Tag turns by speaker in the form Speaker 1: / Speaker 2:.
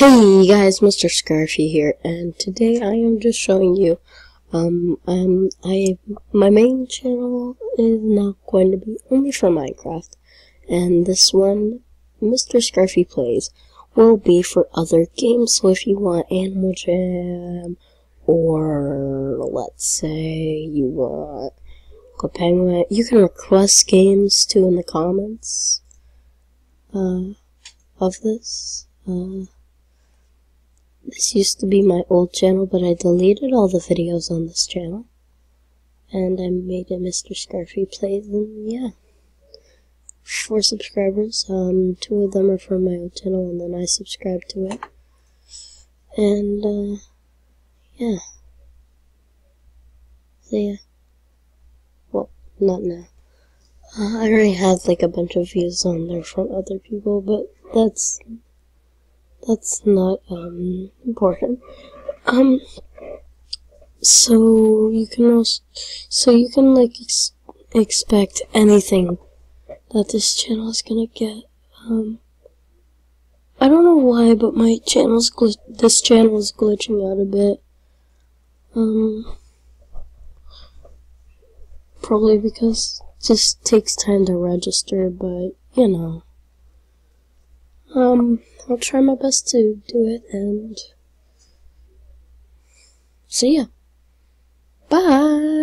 Speaker 1: Hey guys, Mr. Scarfie here, and today I am just showing you, um, um, I, my main channel is now going to be only for Minecraft, and this one, Mr. Scarfie Plays, will be for other games, so if you want Animal Jam, or let's say you want Club Penguin, you can request games too in the comments, uh, of this, uh, this used to be my old channel, but I deleted all the videos on this channel. And I made a Mr. Scarfie Plays, and yeah. Four subscribers, um, two of them are from my old channel, and then I subscribed to it. And, uh, yeah. So yeah. Well, not now. Uh, I already have like a bunch of views on there from other people, but that's that's not um important. Um, so you can also, so you can like ex expect anything that this channel is gonna get. Um, I don't know why, but my channel's this channel is glitching out a bit. Um, probably because it just takes time to register, but you know. Um, I'll try my best to do it and see ya. Bye.